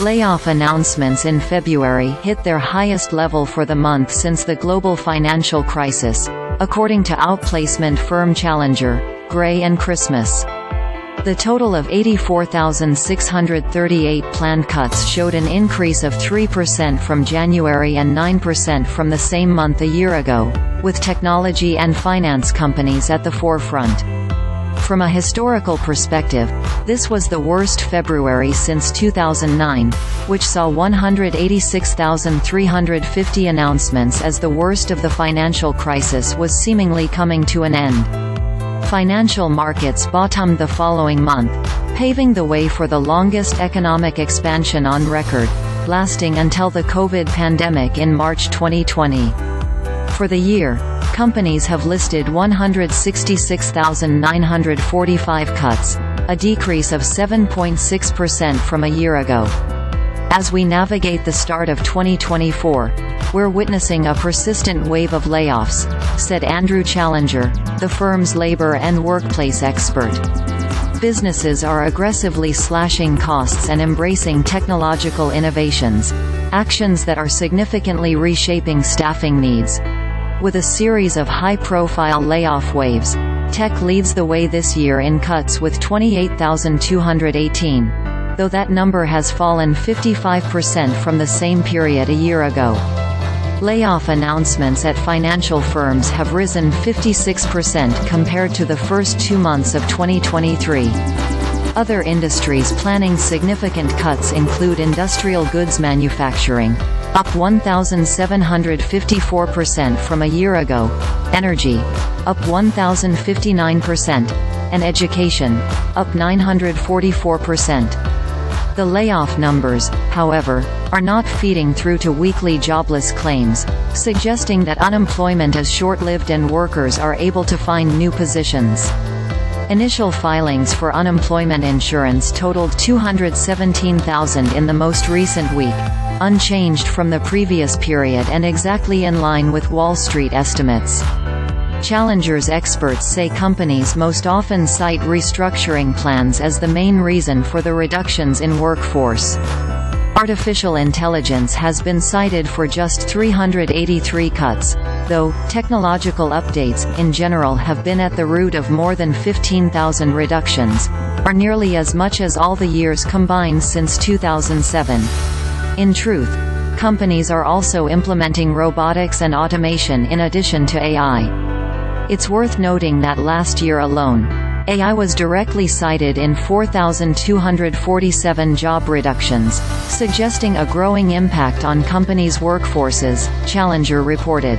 Layoff announcements in February hit their highest level for the month since the global financial crisis, according to outplacement firm Challenger, Gray and Christmas. The total of 84,638 planned cuts showed an increase of 3% from January and 9% from the same month a year ago, with technology and finance companies at the forefront. From a historical perspective, this was the worst February since 2009, which saw 186,350 announcements as the worst of the financial crisis was seemingly coming to an end. Financial markets bottomed the following month, paving the way for the longest economic expansion on record, lasting until the COVID pandemic in March 2020. For the year, companies have listed 166,945 cuts, a decrease of 7.6% from a year ago. As we navigate the start of 2024, we're witnessing a persistent wave of layoffs, said Andrew Challenger, the firm's labor and workplace expert. Businesses are aggressively slashing costs and embracing technological innovations, actions that are significantly reshaping staffing needs. With a series of high-profile layoff waves, tech leads the way this year in cuts with 28,218, though that number has fallen 55% from the same period a year ago. Layoff announcements at financial firms have risen 56% compared to the first two months of 2023. Other industries planning significant cuts include industrial goods manufacturing, up 1,754% from a year ago, energy, up 1,059%, and education, up 944%. The layoff numbers, however, are not feeding through to weekly jobless claims, suggesting that unemployment is short-lived and workers are able to find new positions. Initial filings for unemployment insurance totaled 217,000 in the most recent week, unchanged from the previous period and exactly in line with Wall Street estimates. Challenger's experts say companies most often cite restructuring plans as the main reason for the reductions in workforce. Artificial intelligence has been cited for just 383 cuts, though, technological updates, in general have been at the root of more than 15,000 reductions, or nearly as much as all the years combined since 2007. In truth, companies are also implementing robotics and automation in addition to AI. It's worth noting that last year alone, AI was directly cited in 4,247 job reductions, suggesting a growing impact on companies' workforces, Challenger reported.